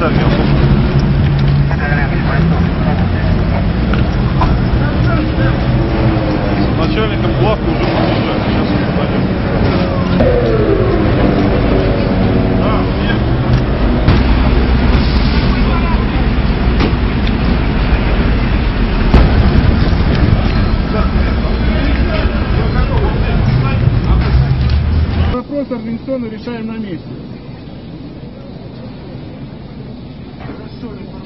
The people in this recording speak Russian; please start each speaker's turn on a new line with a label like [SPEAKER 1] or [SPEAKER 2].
[SPEAKER 1] Да, да, я помню. С начальником главка уже подъезжает. Сейчас пойдем.
[SPEAKER 2] Вопрос организационно решаем на месте. Thank you.